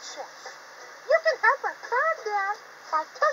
directions. You can help us calm down by taking